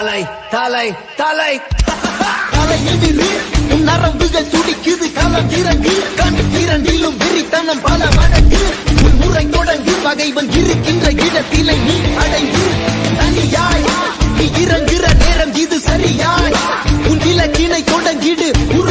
தலை தலை தலை. தலையெதிரு உன் நரம்புகள் துடிக்குது. களம் இறங்கு கண் திரண்டிலும் வெறித்தனம் பல மடங்கு உன் முறை தொடங்கு பகைவன் இருக்கின்ற இடத்திலே நீ அடைந்து. தனியாய் நீ இறங்குற நேரம் இது சரியாய். உன் இலக்கினை தொடங்கிடு உருவ